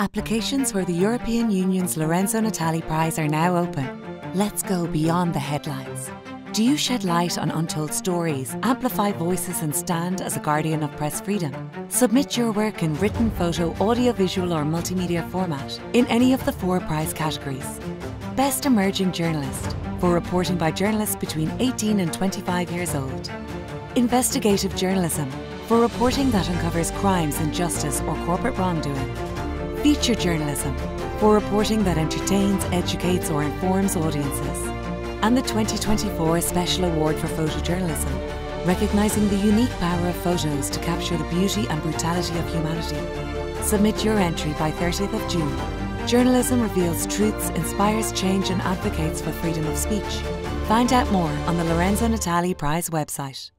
Applications for the European Union's Lorenzo Natali Prize are now open. Let's go beyond the headlines. Do you shed light on untold stories, amplify voices, and stand as a guardian of press freedom? Submit your work in written, photo, audiovisual, or multimedia format in any of the four prize categories. Best Emerging Journalist for reporting by journalists between 18 and 25 years old. Investigative Journalism for reporting that uncovers crimes, injustice, or corporate wrongdoing. Feature Journalism for reporting that entertains, educates, or informs audiences. And the 2024 Special Award for Photojournalism, recognising the unique power of photos to capture the beauty and brutality of humanity. Submit your entry by 30th of June. Journalism reveals truths, inspires change, and advocates for freedom of speech. Find out more on the Lorenzo Natali Prize website.